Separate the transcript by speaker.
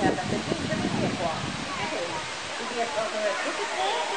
Speaker 1: Yeah, but the going to be a block. He's going to be a.